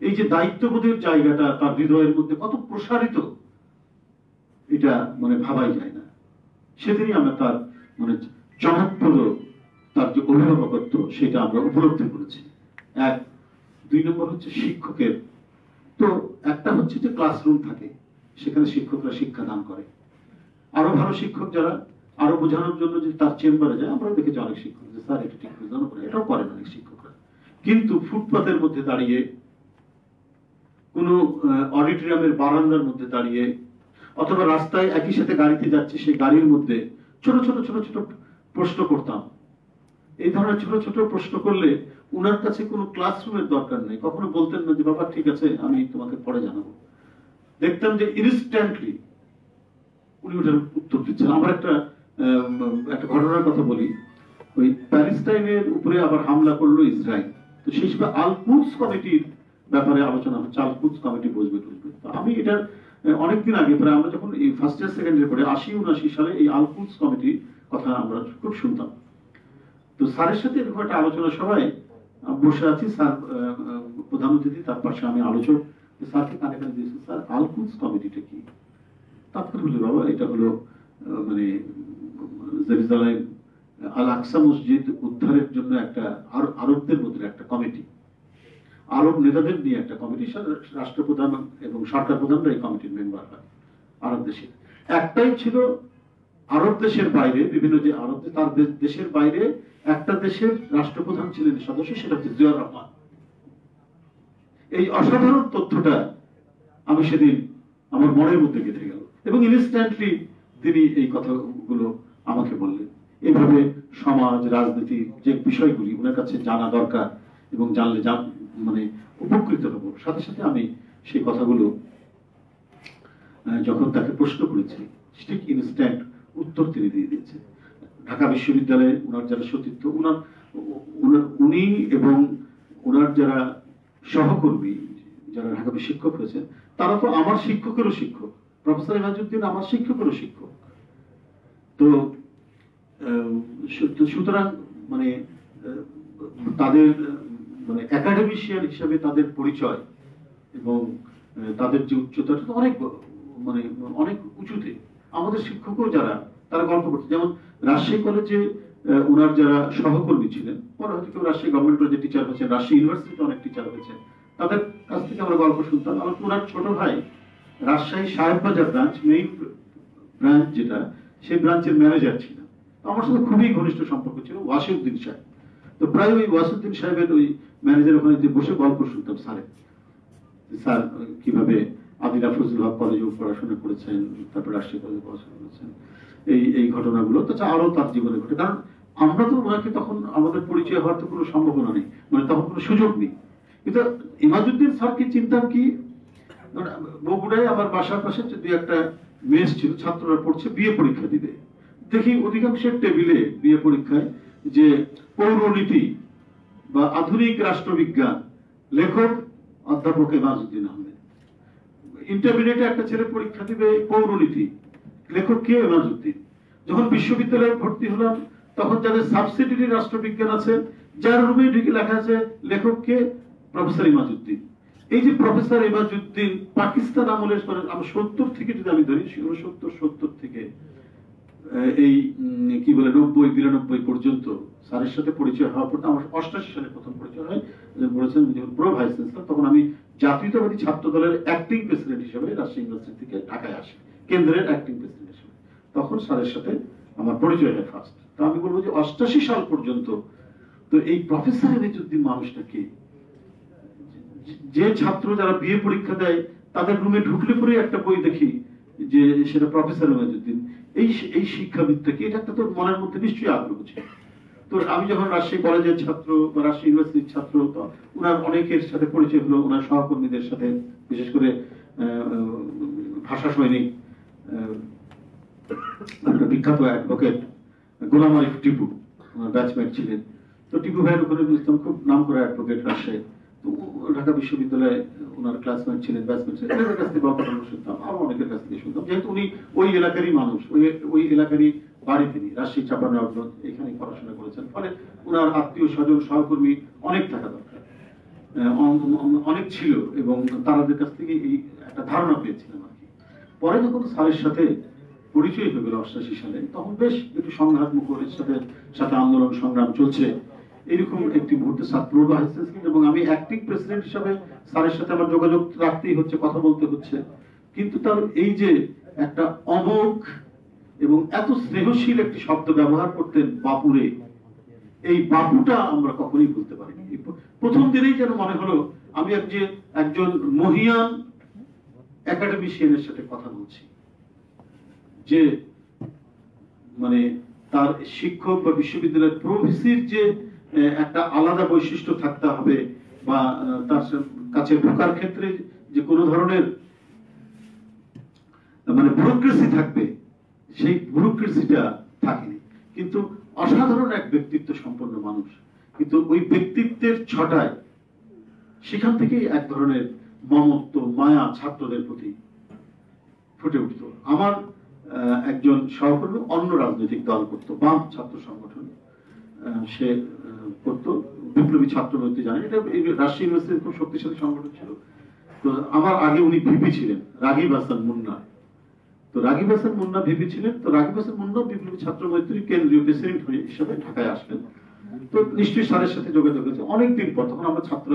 এই যে দায়িত্ববোধের জায়গাটা তার হৃদয়ের মধ্যে কত প্রসারিত, এটা মানে ভাবাই যায় না। সেদিনই আমরা তার মানে চমকপ্রদ তার যে অভিভাবকত্ব, সেটা আমরা উপলব্ধি করেছি। এক, দুই নম্বর হচ্ছে শিক্ষকের। তো একটা হচ্ছে যে ক্লাসরুম থাকে, সেখানে শিক্ষকরা শিক্ষা দান করে। আরও ভালো শিক্ষক যারা আরও বোঝানোর জন্য যে তার চেম্বারে যায়, আমরা দেখেছি অনেক শিক্ষক যে, স্যার, এটা ঠিক বোঝানো করে এটাও করেন অনেক শিক্ষকরা। কিন্তু ফুটপাতের মধ্যে দাঁড়িয়ে, কোনো অডিটোরিয়ামের বারান্দার মধ্যে দাঁড়িয়ে, অথবা রাস্তায় একই সাথে গাড়িতে যাচ্ছে, সেই গাড়ির মধ্যে ছোট ছোট ছোট ছোট প্রশ্ন করতাম। এই ধরনের ছোট ছোট প্রশ্ন করলে উনার কাছে কোনো ক্লাসরুমের দরকার নেই। কখনো বলতেন না যে, বাবা, ঠিক আছে, আমি তোমাকে পরে জানাব। দেখতাম যে ইনস্ট্যান্টলি উনি ওটার উত্তর দিচ্ছেন। আমার একটা একটা ঘটনার কথা বলি। ওই প্যালেস্টাইনের উপরে আবার হামলা করল ইসরায়েল। তো সময় আলকুদস কমিটির ব্যাপারে আলোচনা হচ্ছে, আলকুদস কমিটি বসবে টসবে। তো আমি এটার অনেকদিন আগে, প্রায় আমরা যখন এই ফার্স্ট ইয়ার সেকেন্ড ইয়ার পরে আশি উনআশি সালে এই আলকুদস কমিটির কথা আমরা খুব শুনতাম। তো স্যারের সাথে এরকম একটা আলোচনা সবাই বসে আছি, স্যার প্রধান অতিথি, তার পাশে আমি আলোচক। স্যারকে কানে কানে দিয়েছি, স্যার, আলকুদস কমিটিটা কি? তাৎক্ষণিক হলো বাবা, এটা হলো মানে জেরুজালেম, আল আকসা মসজিদ উদ্ধারের জন্য একটা আরবদের মধ্যে একটা কমিটি। আরব নেতাদের নিয়ে একটা কমিটি রাষ্ট্রপ্রধান এবং সরকার প্রধানরা এই কমিটির মেম্বার হয় আরব একটাই ছিল আরব দেশের বাইরে, বিভিন্ন যে আরব তার দেশের বাইরে একটা দেশের রাষ্ট্রপ্রধান ছিলেন সদস্য, সেটা হচ্ছে জিয়াউর রহমান। এই অসাধারণ তথ্যটা আমি সেদিন আমার মনের মধ্যে গেঁথে গেল এবং ইনস্ট্যান্টলি তিনি এই কথাগুলো আমাকে বললেন। এইভাবে সমাজ, রাজনীতি, যে বিষয়গুলি ওনার কাছে জানা দরকার এবং জানলে জান মানে উপকৃত হব, সাথে সাথে আমি সেই কথাগুলো যখন তাকে প্রশ্ন করেছি, ঠিক ইনস্ট্যান্ট উত্তর তিনি দিয়ে দিয়েছেন। ঢাকা বিশ্ববিদ্যালয়ে ওনার যারা সতীর্থ, ওনার উনি এবং ওনার যারা সহকর্মী, যারা ঢাকা শিক্ষক হয়েছেন, তারা তো আমার শিক্ষকেরও শিক্ষক। প্রফেসর ইমাজুদ্দিন আমার শিক্ষকেরও শিক্ষক। তো সুতরাং মানে তাদের মানে একাডেমিশিয়ান হিসাবে তাদের পরিচয় এবং তাদের যে উচ্চতা তো অনেক মানে অনেক উঁচুতে। আমাদের শিক্ষকও যারা, তারা গল্প করছে। যেমন রাজশাহী কলেজে ওনার যারা সহকর্মী ছিলেন, পরে হয়তো কেউ রাজশাহী গভর্নমেন্ট কলেজে টিচার হয়েছেন, রাজশাহী ইউনিভার্সিটিতে অনেক টিচার হয়েছে তাদের কাছ থেকে আমরা গল্প শুনতাম। আমার ওনার ছোট ভাই, Rajshahi Shahebbazar branch main branch যেটা, সেই ব্রাঞ্চের ম্যানেজার ছিলেন। তো আমার সাথে খুবই ঘনিষ্ঠ সম্পর্ক ছিল, ওয়াসিউদ্দিন সাহেব। তো প্রায় ওই ওয়াসিউদ্দিন সাহেবের ওই ম্যানেজার ওখানে যে বসে গল্প শুনতাম স্যারের স্যার, কীভাবে আদিলা ফজল হক কলেজে পড়াশোনা করেছেন, তারপর রাষ্ট্রীয় কলেজে পড়াশোনা করেছেন, এই এই ঘটনাগুলো তাছাড়া আরও তার জীবনে ঘটে। কারণ আমরা তো ওনাকে তখন, আমাদের পরিচয় হওয়ার তো কোনো সম্ভাবনা নেই মানে তখন কোনো সুযোগ নেই। কিন্তু ইমাজুদ্দিন স্যারকে চিন্তাম কি? বগুড়ায় আমার বাসার পাশে দুই একটা মেস ছিল, ছাত্ররা পড়ছে বিয়ে পরীক্ষা দিবে। দেখি অধিকাংশের টেবিলে বিয়ে পরীক্ষায় যে পৌরনীতি বা আধুনিক রাষ্ট্রবিজ্ঞান লেখক, অধ্যাপক এমাজুদ্দিন আহমেদ ইন্টারমিডিয়েটে একটা ছেলে পরীক্ষা দিবে পৌরনীতি, লেখক কে এমাজুদ্দিন যখন বিশ্ববিদ্যালয়ে ভর্তি হলাম, তখন যাদের সাবসিডিরি রাষ্ট্রবিজ্ঞান আছে, যার রুমে ঢুকে লেখা আছে, লেখক কে? প্রফেসর ইমাজুদ্দিন এই যে প্রফেসর ইমাজুদ্দিন পাকিস্তান আমলের পরে আমার সত্তর থেকে যদি আমি ধরি সত্তর সত্তর থেকে এই কি বলে, নব্বই, বিরানব্বই পর্যন্ত স্যারের সাথে পরিচয় হওয়ার পর আমার অষ্টাশি সালে প্রথম পরিচয় হয়। বলেছেন, যখন প্রো ভাইস চ্যান্সেলর তখন আমি জাতীয়তাবাদী ছাত্র দলের অ্যাক্টিং প্রেসিডেন্ট হিসেবে রাজশাহী ইউনিভার্সিটি থেকে ঢাকায় আসি, কেন্দ্রের অ্যাক্টিং প্রেসিডেন্ট হিসেবে। তখন স্যারের সাথে আমার পরিচয় হয় ফার্স্ট তো আমি বলব যে অষ্টাশি সাল পর্যন্ত, তো এই প্রফেসর এমেজুদ্দিন মানুষটা কে? যে ছাত্র যারা বিয়ে পরীক্ষা দেয়, তাদের রুমে ঢুকলে পরে একটা বই দেখি যে সেটা প্রফেসর মেজুদ্দিন এই এই শিক্ষাবিদটা কি? এটা একটা তোর মনের মধ্যে নিশ্চয়ই আগ্রহ ছিল। তো আমি যখন রাজশাহী কলেজের ছাত্র বা রাজশাহী ইউনিভার্সিটির ছাত্র ওনার অনেকের সাথে পরিচয় হলো ওনার সহকর্মীদের সাথে, বিশেষ করে ভাষা সৈনিক বিখ্যাত অ্যাডভোকেট, গোলাম আরিফ টিপু ব্যাচমেট ছিলেন। তো টিপু ভাইয়ের ওখানে বুঝতাম খুব নাম করা অ্যাডভোকেট রাজশাহী ঢাকা বিশ্ববিদ্যালয়ে ওনার ক্লাসমেট ছিলেন ব্যাচমেট ছিলেন এদের কাছ থেকে গল্প টল্প শুনতাম, আরও অনেকের কাছ থেকে শুনতাম। যেহেতু উনি ওই এলাকারই মানুষ, ওই ওই এলাকারই বাড়ি তিনি, রাজশাহী চাপানগর এখানে পড়াশোনা করেছেন। ফলে ওনার আত্মীয় স্বজন, সহকর্মী অনেক থাকা দরকার। অনেক ছিল এবং তারাদের কাছ থেকে এই একটা ধারণা পেয়েছিলাম আর কি। পরে যখন স্যারের সাথে পরিচয় হয়ে গেল অষ্টাশি সালে, তখন বেশ একটু সংঘাত মুখরের সাথে সাথে আন্দোলন, সংগ্রাম চলছে। এরকম একটি মুহূর্তে ছাত্র ভাইস চ্যান্সেলর এবং আমি অ্যাক্টিং প্রেসিডেন্ট হিসাবে স্যারের সাথে আমার যোগাযোগ রাখতেই হচ্ছে, কথা বলতে হচ্ছে। কিন্তু তার এই যে একটা অমোঘ এবং এত স্নেহশীল একটি শব্দ ব্যবহার করতেন বাপুরে, এই বাপুটা আমরা কখনোই বুঝতে পারিনি। প্রথম দিনেই যেন মনে হলো, আমি এক যে একজন মহিয়ান একাডেমিশিয়ানের সাথে কথা বলছি, যে মানে তার শিক্ষক বা বিশ্ববিদ্যালয়ের প্রভেসির যে একটা আলাদা বৈশিষ্ট্য থাকতে হবে বা তার কাছে ঢোকার ক্ষেত্রে যে কোনো ধরনের মানে ব্যুরোক্রেসি থাকবে, সেই ব্যুরোক্রেসিটা থাকেনি। কিন্তু অসাধারণ এক ব্যক্তিত্ব সম্পন্ন মানুষ। কিন্তু ওই ব্যক্তিত্বের ছটায় সেখান থেকেই এক ধরনের মমত্ব, মায়া ছাত্রদের প্রতি ফুটে উঠতো। আমার একজন সহকর্মী অন্য রাজনৈতিক দল করতো, বাম ছাত্র সংগঠন। সে করত। বিপ্লবী ছাত্র নৈতে জানেন এটা রাজশাহী ইউনিভার্সিটির খুব শক্তিশালী সংগঠন ছিল। তো আমার আগে উনি ভিপি ছিলেন, রাগিব হাসান মুন্না। তো রাগিব হাসান মুন্না ভিপি ছিলেন। তো রাগিব হাসান মুন্না বিপ্লবী ছাত্র মৈত্রী কেন্দ্রীয় প্রেসিডেন্ট হিসাবে ঢাকায় আসলেন। তো নিশ্চয়ই স্যারের সাথে যোগাযোগ হয়েছে। অনেকদিন পর, তখন আমার ছাত্র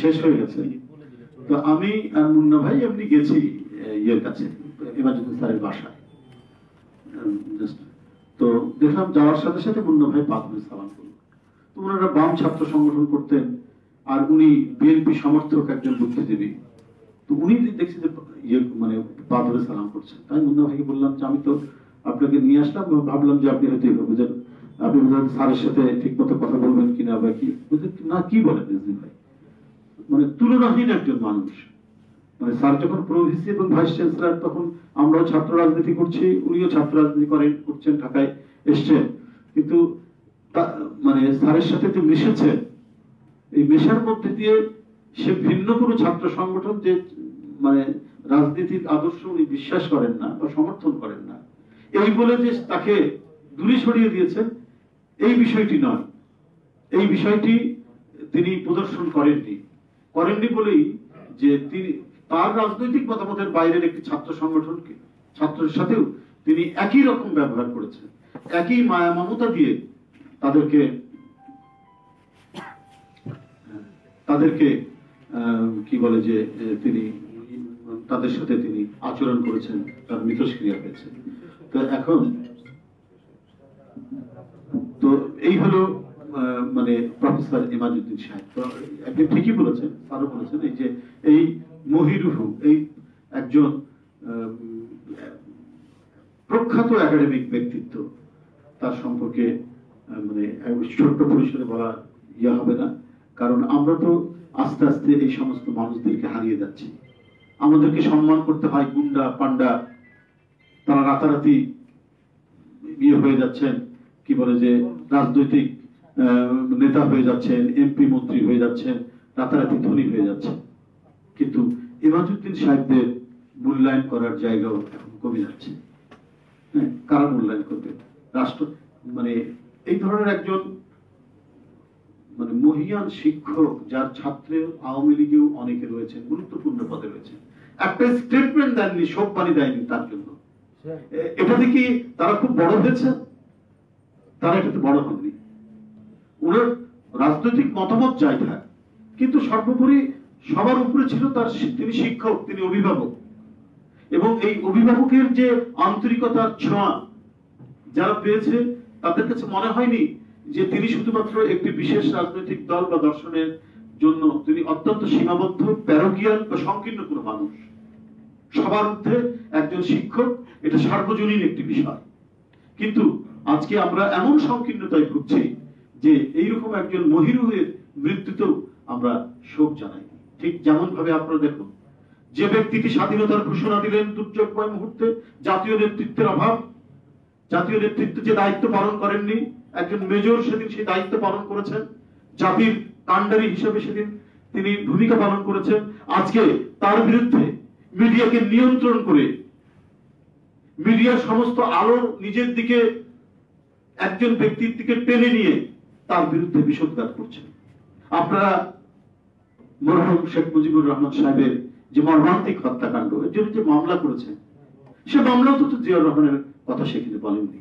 শেষ হয়ে গেছে। তো আমি আর মুন্না ভাই এমনি গেছি ইয়ের কাছে ইমাজুদ্দিন স্যারের বাসায়। just তো দেখলাম যাওয়ার সাথে সাথে মুন্না ভাই পা ধরে সালাম করল। তো ওনারা বাম ছাত্র সংগঠন করতেন, আর উনি বিএনপি সমর্থক একজন বুদ্ধিজীবী। তো উনি দেখছি যে ইয়ে মানে পা ধরে সালাম করছেন তাই মুন্না ভাইকে বললাম যে, আমি তো আপনাকে নিয়ে আসলাম ভাবলাম যে আপনি হয়তো এভাবে বুঝেন আপনি বোধহয় স্যারের সাথে ঠিক মতো কথা বলবেন কিনা বা কি? না, কি বলেন ভাই? মানে তুলনাহীন একজন মানুষ। মানে স্যার যখন প্রভিসি এবং ভাইস চ্যান্সেলর তখন আমরাও ছাত্র রাজনীতি করছি, উনিও ছাত্র রাজনীতি করেন, করছেন, ঢাকায় এসছেন। কিন্তু মানে স্যারের সাথে যে মিশেছেন এই মেশার মধ্যে দিয়ে সে ভিন্ন কোনো ছাত্র সংগঠন যে মানে রাজনীতির আদর্শ উনি বিশ্বাস করেন না বা সমর্থন করেন না, এই বলে যে তাকে দূরে সরিয়ে দিয়েছেন, এই বিষয়টি নয়। এই বিষয়টি তিনি প্রদর্শন করেননি। করেননি বলেই যে তিনি তার রাজনৈতিক মতামতের বাইরের একটি ছাত্র সংগঠনকে, ছাত্রের সাথেও তিনি একই রকম ব্যবহার করেছেন। একই মায়া মমতা দিয়ে তাদেরকে তাদেরকে কি বলে যে তিনি, তাদের সাথে তিনি আচরণ করেছেন, তার মিথস্ক্রিয়া হয়েছে তো এখন, তো এই হলো মানে প্রফেসর ইমাজুদ্দিন সাহেব। তো আপনি ঠিকই বলেছেন আরও বলেছেন, এই যে, এই মহিরুহু এই একজন প্রখ্যাত একাডেমিক ব্যক্তিত্ব, তার সম্পর্কে মানে ছোট্ট পরিসরে বলা ইয়া হবে না, কারণ আমরা তো আস্তে আস্তে এই সমস্ত মানুষদেরকে হারিয়ে যাচ্ছি। আমাদেরকে সম্মান করতে হয় গুন্ডা পান্ডা তারা রাতারাতি ইয়ে হয়ে যাচ্ছেন, কি বলে যে, রাজনৈতিক নেতা হয়ে যাচ্ছেন, এমপি, মন্ত্রী হয়ে যাচ্ছেন, রাতারাতি ধনী হয়ে যাচ্ছেন। কিন্তু ইমাজুদ্দিন সাহেবদের মূল্যায়ন করার জায়গাও এখন কমে যাচ্ছে। হ্যাঁ কারা মূল্যায়ন করবে? রাষ্ট্র মানে এই ধরনের একজন মানে মহিয়ান শিক্ষক যার ছাত্রে আওয়ামী লীগেও অনেকে রয়েছেন গুরুত্বপূর্ণ পদে রয়েছেন। একটা স্টেটমেন্ট দেননি শোক বাণী দেয়নি তার জন্য। এ- এটাতে কি তারা খুব বড় হয়েছে? তারা এটাতে বড় হননি। ওনার রাজনৈতিক মতামত যাই থাক কিন্তু সর্বোপরি সবার উপরে ছিল তার তিনি শিক্ষক, তিনি অভিভাবক। এবং এই অভিভাবকের যে আন্তরিকতার ছোঁয়া যারা পেয়েছে, তাদের কাছে মনে হয়নি যে তিনি শুধুমাত্র একটি বিশেষ রাজনৈতিক দল বা দর্শনের জন্য, তিনি অত্যন্ত সীমাবদ্ধ প্যারোকিয়াল বা সংকীর্ণ কোনো মানুষ। সবার ঊর্ধ্বে একজন শিক্ষক, এটা সার্বজনীন একটি বিষয়। কিন্তু আজকে আমরা এমন সংকীর্ণতায় ভুগছি যে এইরকম একজন মহিরুহের মৃত্যুতেও আমরা শোক জানাই। ঠিক যেমন ভাবে আপনারা দেখুন, যে ব্যক্তিটি স্বাধীনতার ঘোষণা দিলেন দুর্যোগময় মুহূর্তে, জাতীয় নেতৃত্বের অভাব, জাতীয় নেতৃত্ব যে দায়িত্ব পালন করেননি, একজন মেজর সেদিন সেই দায়িত্ব পালন করেছেন, জাতির কাণ্ডারি হিসেবে সেদিন তিনি ভূমিকা পালন করেছেন। আজকে তার বিরুদ্ধে মিডিয়াকে নিয়ন্ত্রণ করে, মিডিয়ার সমস্ত আলো নিজের দিকে, একজন ব্যক্তির দিকে টেনে নিয়ে তার বিরুদ্ধে বিষোদ্গার করছেন। আপনারা মরহুম শেখ মুজিবুর রহমান সাহেবের যে মর্মান্তিক হত্যাকাণ্ড এর জন্য যে মামলা করেছেন, সে মামলাও তো জিয়াউর রহমানের কথা সেখানে বলেননি।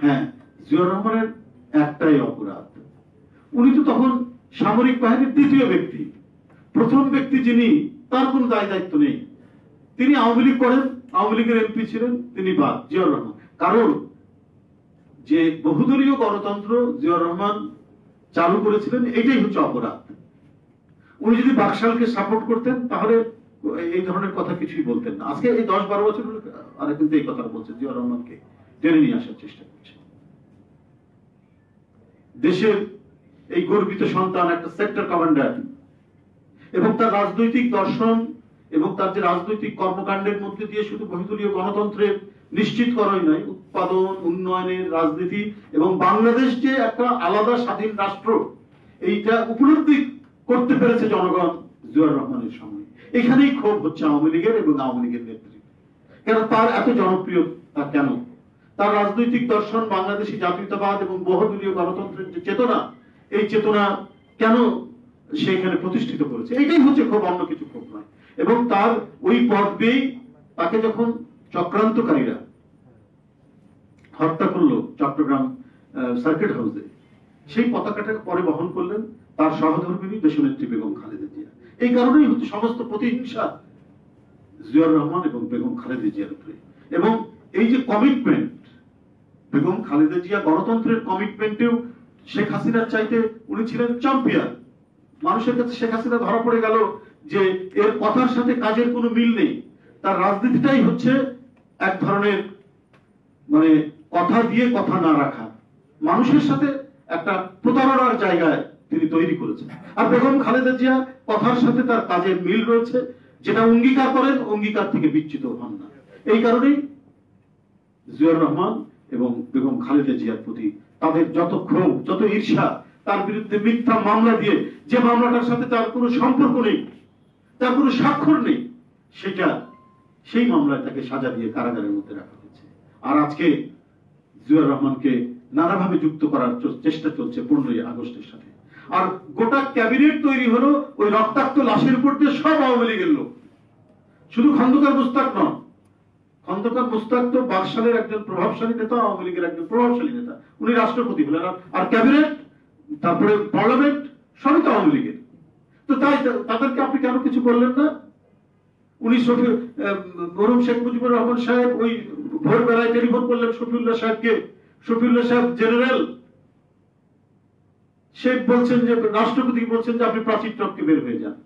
হ্যাঁ জিয়াউর রহমানের একটাই অপরাধ। উনি তো তখন সামরিক বাহিনীর দ্বিতীয় ব্যক্তি। প্রথম ব্যক্তি যিনি, তার কোনো দায় দায়িত্ব নেই। তিনি আওয়ামী লীগ করেন, আওয়ামী লীগের এমপি ছিলেন, তিনি বাদ, জিয়াউর রহমান। কারণ যে বহুদলীয় গণতন্ত্র জিয়াউর রহমান চালু করেছিলেন, এটাই হচ্ছে অপরাধ। উনি যদি বাকশালকে সাপোর্ট করতেন, তাহলে এই ধরনের কথা কিছুই বলতেন না। আজকে এই দশ বারো বছর আরে কিন্তু এই কথা বলছে জিয়াউর রহমানকে টেনে নিয়ে আসার চেষ্টা করছে দেশের এই গর্বিত সন্তান, একটা সেক্টর কমান্ডার এবং তার রাজনৈতিক দর্শন, এবং তার যে রাজনৈতিক কর্মকাণ্ডের মধ্যে দিয়ে শুধু বহুদলীয় গণতন্ত্রের নিশ্চিত করাই নয় উৎপাদন, উন্নয়নের রাজনীতি এবং বাংলাদেশ যে একটা আলাদা স্বাধীন রাষ্ট্র, এইটা উপলব্ধি করতে পেরেছে জনগণ জিয়াউর রহমানের সময় এখানেই ক্ষোভ হচ্ছে আওয়ামী লীগের এবং আওয়ামী লীগের নেতৃত্বে। কেন তার এত জনপ্রিয়তা কেন? তার রাজনৈতিক দর্শন বাংলাদেশি জাতীয়তাবাদ এবং বহুদলীয় গণতন্ত্রের যে চেতনা, এই চেতনা কেন সে এখানে প্রতিষ্ঠিত করেছে? এটাই হচ্ছে খুব অন্য কিছু খুব নয়। এবং তার ওই পথ বেয়েই তাকে যখন চক্রান্তকারীরা হত্যা করল চট্টগ্রাম সার্কিট হাউসে সেই পতাকাটাকে পরে বহন করলেন তার সহধর্মিনী দেশনেত্রী বেগম খালেদা জিয়া। এই কারণেই হচ্ছে সমস্ত প্রতিহিংসা জিয়াউর রহমান এবং বেগম খালেদা জিয়ার উপরে। এবং এই যে কমিটমেন্ট বেগম খালেদা জিয়া গণতন্ত্রের কমিটমেন্টেও শেখ হাসিনার চাইতে উনি ছিলেন চ্যাম্পিয়ন মানুষের কাছে শেখ হাসিনা ধরা পড়ে গেল যে এর কথার সাথে কাজের কোনো মিল নেই। তার রাজনীতিটাই হচ্ছে এক ধরনের মানে কথা দিয়ে কথা না রাখা। মানুষের সাথে একটা প্রতারণার জায়গায় তিনি তৈরি করেছেন। আর বেগম খালেদা জিয়া কথার সাথে তার কাজের মিল রয়েছে, যেটা অঙ্গীকার করেন, অঙ্গীকার থেকে বিচ্যুত হন না। এই কারণেই জিয়াউর রহমান এবং বেগম খালেদা জিয়ার প্রতি তাদের যত ক্ষোভ, যত ঈর্ষা, তার বিরুদ্ধে মিথ্যা মামলা দিয়ে যে মামলাটার সাথে তার কোনো সম্পর্ক নেই, তার কোনো স্বাক্ষর নেই, সেটা সেই মামলায় তাকে সাজা দিয়ে কারাগারের মধ্যে রাখা হয়েছে। আর আজকে জিয়াউর রহমানকে নানাভাবে যুক্ত করার চেষ্টা চলছে পনেরোই আগস্টের সাথে। আর গোটা ক্যাবিনেট তৈরি হলো ওই রক্তাক্ত লাশের উপর দিয়ে সব আওয়ামী লীগের লোক। শুধু খন্দকার মুস্তাক নন, খন্দকার মুস্তাক তো বাকশালের একজন প্রভাবশালী নেতা, আওয়ামী লীগের একজন প্রভাবশালী নেতা। উনি রাষ্ট্রপতি হলেন আর ক্যাবিনেট, তারপরে পার্লামেন্ট, সবই তো আওয়ামী লীগের। তো তাই তাদেরকে আপনি কেন কিছু বললেন না? শেখ মুজিবুর রহমান সাহেব ওই ভোরবেলায় টেলিফোন করলেন শফিউল্লাহ সাহেবকে, শফিউল্লাহ সাহেব জেনারেল, সে বলছেন যে, রাষ্ট্রপতি বলছেন যে আপনি প্রাচীর বের হয়ে যান।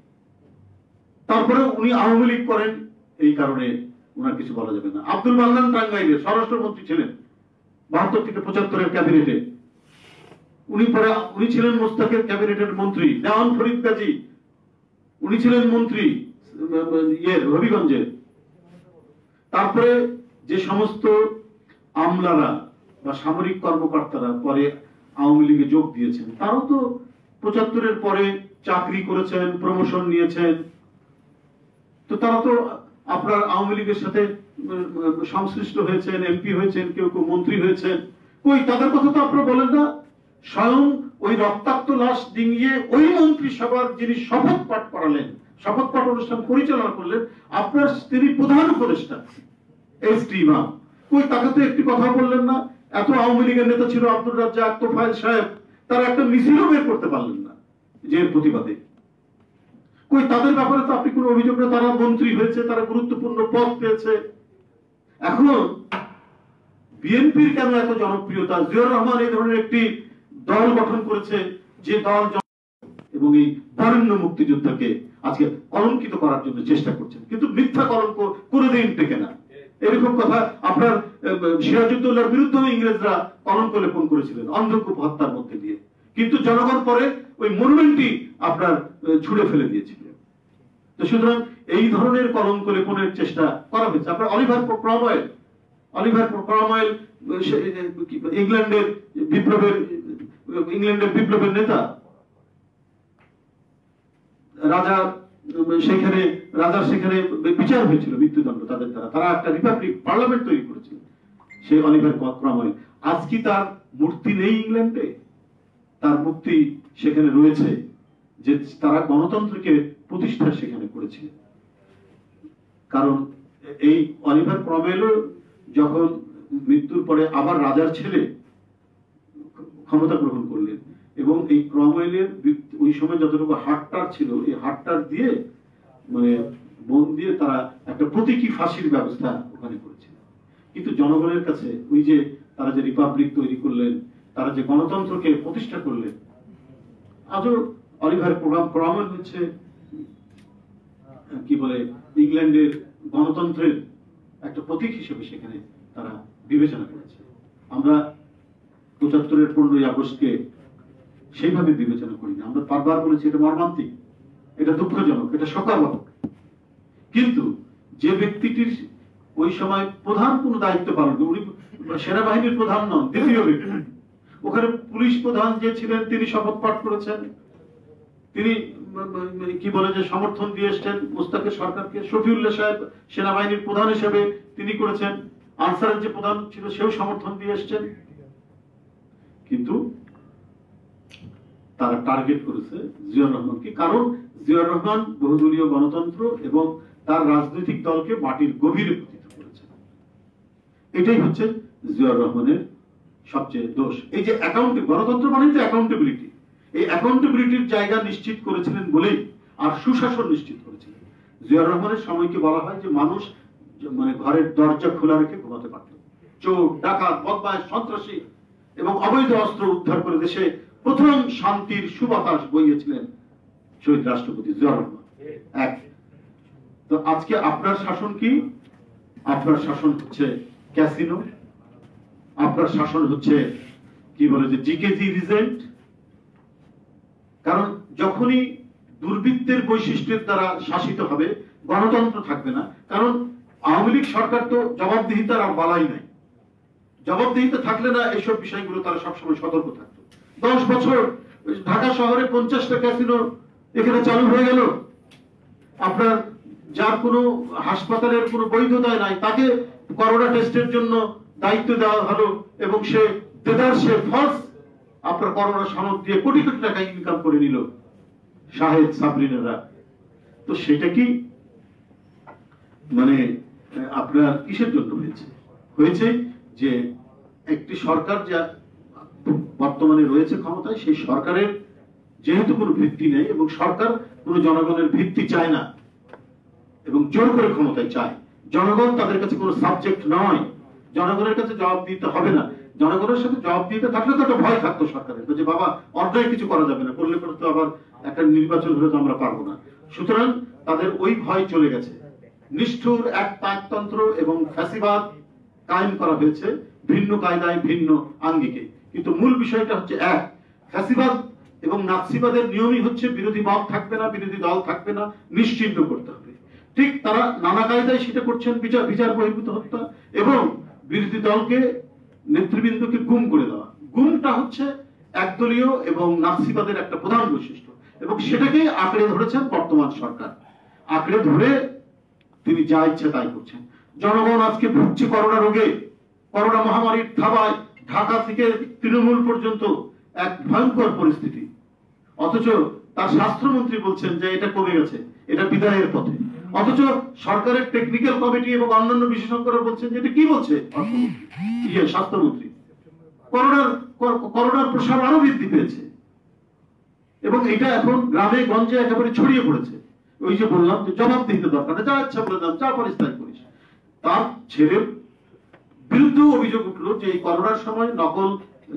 তারপরে উনি আওয়ামী লীগ করেন, এই কারণে ওনার কিছু বলা যাবে না। আব্দুল মান্নান টাঙ্গাইলের স্বরাষ্ট্রমন্ত্রী ছিলেন, বাহাত্তর থেকে পঁচাত্তরের ক্যাবিনেটে। উনি পরে, উনি ছিলেন মোস্তাকের ক্যাবিনেটের মন্ত্রী দেওয়ান ফরিদ গাজী, উনি ছিলেন মন্ত্রী। হবিগঞ্জের। তারপরে যে সমস্ত আমলারা বা সামরিক কর্মকর্তারা পরে আওয়ামী লীগে যোগ দিয়েছেন, তারাও তো পঁচাত্তরের পরে চাকরি করেছেন প্রমোশন নিয়েছেন। তো তারা তো আপনার আওয়ামী লীগের সাথে সংশ্লিষ্ট হয়েছেন, এমপি হয়েছেন, কেউ কেউ মন্ত্রী হয়েছেন। কই, তাদের কথা তো আপনারা বলেন না? স্বয়ং ওই রক্তাক্ত লাশ ডিঙিয়ে ওই মন্ত্রিসভার যিনি শপথ পাঠ করালেন শপথ পাঠ অনুষ্ঠান পরিচালনা করলেন আপনার তিনি প্রধান উপদেষ্টা, এস টি ইমাম। কই, তাকে তো একটি কথা বললেন না। এত আওয়ামী লীগের নেতা ছিল আব্দুর রাজ্জাক, তোফায়েল সাহেব। তারা একটা মিছিলও বের করতে পারলেন না যে প্রতিবাদে। কই, তাদের ব্যাপারে তো আপনি কোনো অভিযোগ না, তারা মন্ত্রী হয়েছে, তারা গুরুত্বপূর্ণ পদ পেয়েছে। এখন বিএনপির কেন এত জনপ্রিয়তা? জিয়াউর রহমান এই ধরনের একটি দল গঠন করেছে, যে দল এবং এই বরেণ্য মুক্তিযোদ্ধাকে আজকে কলঙ্কিত করার জন্য চেষ্টা করছেন। কিন্তু মিথ্যা কলঙ্ক কোনোদিন টেকে না। এরকম কথা আপনার আহ, সিরাজউদ্দৌলার বিরুদ্ধেও ইংরেজরা কলঙ্ক লেপন করেছিলেন অন্ধকূপ হত্যার মধ্যে দিয়ে। কিন্তু জনগণ পরে ওই মনুমেন্টই আপনার ছুঁড়ে ফেলে দিয়েছিল। তো সুতরাং এই ধরনের কলঙ্ক লেপনের চেষ্টা করা হয়েছে। আপনার অলিভার ক্রমওয়েল অলিভার ক্রমওয়েল ইংল্যান্ডের বিপ্লবের ইংল্যান্ডের বিপ্লবের নেতা রাজা, সেখানে, রাজার সেখানে বিচার হয়েছিল, মৃত্যুদণ্ড তাদের দ্বারা। তারা একটা রিপাবলিক পার্লামেন্ট তৈরি করেছিল। সেই অলিভার ক্রমওয়েল আজ কি তার মূর্তি নেই ইংল্যান্ডে? তার মূর্তি সেখানে রয়েছে, যে তারা গণতন্ত্রকে প্রতিষ্ঠা সেখানে করেছিল কারণ এই অলিভার ক্রমেলও যখন মৃত্যুর পরে আবার রাজার ছেলে ক্ষমতা গ্রহণ করলেন এবং এই ক্রমওয়েলের ওই সময় যতটুকু হাটটার ছিল, এই হাটটার দিয়ে মানে বন দিয়ে তারা একটা প্রতীকী ফাঁসির ব্যবস্থা ওখানে করেছিল। কিন্তু জনগণের কাছে ওই যে তারা যে রিপাবলিক তৈরি করলেন, তারা যে গণতন্ত্রকে প্রতিষ্ঠা করলেন, আজও অলিভার প্রোগ্রাম ক্রমেল হচ্ছে কি বলে, ইংল্যান্ডের গণতন্ত্রের একটা প্রতীক হিসেবে সেখানে তারা বিবেচনা করেছে। আমরা পঁচাত্তরের পনেরোই আগস্টকে সেইভাবে বিবেচনা করি না। আমরা বারবার বলেছি এটা মর্মান্তিক এটা দুঃখজনক এটা শোকাবহক কিন্তু যে ব্যক্তিটির ওই সময় প্রধান কোন দায়িত্ব পালন উনি সেনাবাহিনীর প্রধান নন দ্বিতীয় ব্যক্তি। ওখানে পুলিশ প্রধান যে ছিলেন তিনি শপথ পাঠ করেছেন। তিনি উম, কি বলে যে সমর্থন দিয়ে এসছেন মুস্তাকের সরকারকে। শফিউল্লাহ সাহেব সেনাবাহিনীর প্রধান হিসেবে তিনি করেছেন। আনসারের যে প্রধান ছিল সেও সমর্থন দিয়ে এসছেন। কিন্তু তারা টার্গেট করেছে জিয়াউর রহমানকে। কারণ জিয়াউর রহমান বহুদলীয় গণতন্ত্র এবং তার রাজনৈতিক দলকে মাটির গভীরে পতিত করেছে। এটাই হচ্ছে জিয়াউর রহমানের সবচেয়ে দোষ। এই যে অ্যাকাউন্ট গণতন্ত্র মানে তো অ্যাকাউন্টেবিলিটি এই অ্যাকাউন্টেবিলিটির জায়গা নিশ্চিত করেছিলেন বলেই আর সুশাসন নিশ্চিত করেছিলেন। জিয়াউর রহমানের সময়কে বলা হয় যে মানুষ মানে ঘরের দরজা খোলা রেখে ঘুমাতে পারত। চোর, ডাকাত, বদমাশ, সন্ত্রাসী এবং অবৈধ অস্ত্র উদ্ধার করে দেশে প্রথম শান্তির সুবাতাস বইয়েছিলেন শহীদ রাষ্ট্রপতি রহমান। এক। তো আজকে আপনার শাসন কি? আপনার শাসন হচ্ছে ক্যাসিনো। আপনার শাসন হচ্ছে, কি বলে যে জিকেজি রিজেন্ট। কারণ যখনই দুর্বৃত্তের বৈশিষ্ট্যের দ্বারা শাসিত হবে, গণতন্ত্র থাকবে না। কারণ আওয়ামী লীগ সরকার তো জবাবদিহিতার আর বালাই নাই। জবাবদিহিতা থাকলে না এইসব বিষয়গুলো তারা সবসময় সতর্ক থাকতো। দশ বছর ঢাকা শহরে পঞ্চাশটা ক্যাসিনো এখানে চালু হয়ে গেল। আপনার যার কোনো হাসপাতালের কোনো বৈধতায় নাই, তাকে করোনা টেস্টের জন্য দায়িত্ব দেওয়া হলো এবং সে দেদার সে ফলস আপনার করোনা সনদ দিয়ে কোটি কোটি টাকা ইনকাম করে নিল শাহেদ সাবরিনারা। তো সেটা কি? মানে আপনার কিসের জন্য হয়েছে? হয়েছে যে একটি সরকার যা বর্তমানে রয়েছে ক্ষমতায়, সেই সরকারের যেহেতু কোনো ভিত্তি নেই এবং সরকার কোনো জনগণের ভিত্তি চায় না এবং জোর করে ক্ষমতায় চায়, জনগণ তাদের কাছে কোনো সাবজেক্ট নয়। জনগণের কাছে জবাব দিতে হবে না। জনগণের সাথে জবাব দিতে থাকলে তো একটা ভয় থাকতো সরকারের, যে বাবা, অন্যায় কিছু করা যাবে না, করলে পরে তো আবার একটা নির্বাচন হলে তো আমরা পারব না। সুতরাং তাদের ওই ভয় চলে গেছে। নিষ্ঠুর এক পাকতন্ত্র এবং ফ্যাসিবাদ কায়েম করা হয়েছে ভিন্ন কায়দায়, ভিন্ন আঙ্গিকে। কিন্তু মূল বিষয়টা হচ্ছে এক, ফ্যাসিবাদ এবং নাৎসিবাদের নিয়মই হচ্ছে বিরোধী মত থাকবে না, বিরোধী দল থাকবে না, নিশ্চিন্ত করতে হবে। ঠিক তারা নানা কায়দায় সেটা করছেন, বিচার বিচার বহির্ভূত হত্যা এবং বিরোধী দলকে, নেতৃবৃন্দকে গুম করে দেওয়া। গুমটা হচ্ছে একদলীয় এবং নাৎসিবাদের একটা প্রধান বৈশিষ্ট্য এবং সেটাকেই আঁকড়ে ধরেছেন বর্তমান সরকার। আঁকড়ে ধরে তিনি যা ইচ্ছে তাই করছেন। জনগণ আজকে ভুগছে করোনা রোগে, করোনা মহামারীর থাবায় ঢাকা থেকে তৃণমূল পর্যন্ত এক ভয়ঙ্কর পরিস্থিতি। অথচ তার স্বাস্থ্যমন্ত্রী বলছেন যে এটা কমে গেছে, এটা বিদায়ের পথে। অথচ সরকারের টেকনিক্যাল কমিটি এবং অন্যান্য বিশেষজ্ঞরা বলছেন যে এটা কি বলছে? ইয়ে স্বাস্থ্যমন্ত্রী। করোনার করোনার প্রসার আরও বৃদ্ধি পেয়েছে। এবং এটা এখন গ্রামে, গঞ্জে একেবারে ছড়িয়ে পড়েছে। ওই যে বললাম যে জবাব দিতে দরকার যা ইচ্ছা বলে দাম যা পারিস করিস। তার ছেলের বিরুদ্ধে অভিযোগ উঠল যে এই করোনার সময় নকল,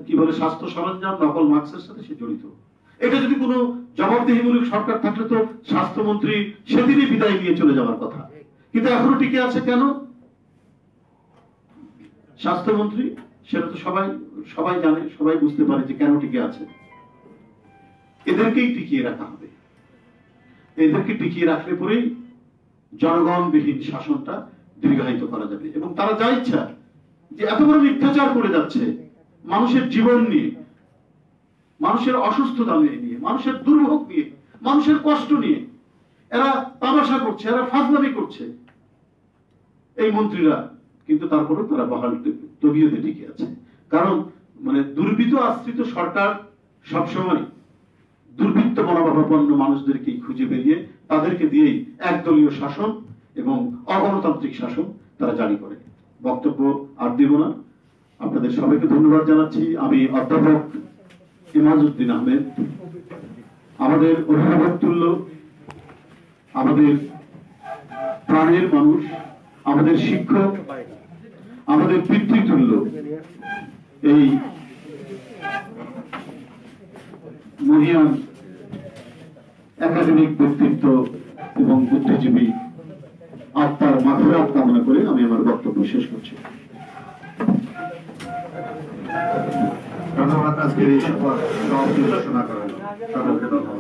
কি বলে, স্বাস্থ্য সরঞ্জাম, নকল মাস্কের সাথে সে জড়িত। এটা যদি কোনো জবাবদিহিমূলক সরকার থাকলে তো স্বাস্থ্যমন্ত্রী সেদিনই বিদায় নিয়ে চলে যাওয়ার কথা। কিন্তু এখনও টিকে আছে কেন? স্বাস্থ্যমন্ত্রী, সেটা তো সবাই সবাই জানে, সবাই বুঝতে পারে যে কেন টিকে আছে। এদেরকেই টিকিয়ে রাখা হবে। এদেরকে টিকিয়ে রাখলে পরেই জনগণবিহীন শাসনটা দীর্ঘায়িত করা যাবে। এবং তারা যা ইচ্ছা যে এত বড় মিথ্যাচার করে যাচ্ছে মানুষের জীবন নিয়ে, মানুষের অসুস্থতা নিয়ে মানুষের দুর্ভোগ নিয়ে, মানুষের কষ্ট নিয়ে, এরা তামাশা করছে, এরা ফাজলামি করছে। এই মন্ত্রীরা কিন্তু তারপরেও তারা বহাল তবিয়তে টিকে আছে। কারণ মানে দুর্বৃত আশ্রিত সরকার সবসময় দুর্বৃত্ত মনোভাবাপন্ন মানুষদেরকে খুঁজে বেরিয়ে তাদেরকে দিয়েই একদলীয় শাসন এবং অগণতান্ত্রিক শাসন তারা জারি করে। বক্তব্য আর দিব না। আপনাদের সবাইকে ধন্যবাদ জানাচ্ছি। আমি অধ্যাপক ইমাজউদ্দিন আহমেদ। আমাদের অভিভাবক তুল্য, আমাদের প্রাণের মানুষ, আমাদের শিক্ষক, আমাদের পিতৃতুল্য এই মহিয়ান একাডেমিক ব্যক্তিত্ব এবং বুদ্ধিজীবী আত্মার মাফিরাত কামনা করে আমি আমার বক্তব্য শেষ করছি। ধন্যবাদ আজকের এই সমাপ্তি ঘোষণা করেন সকলকে ধন্যবাদ।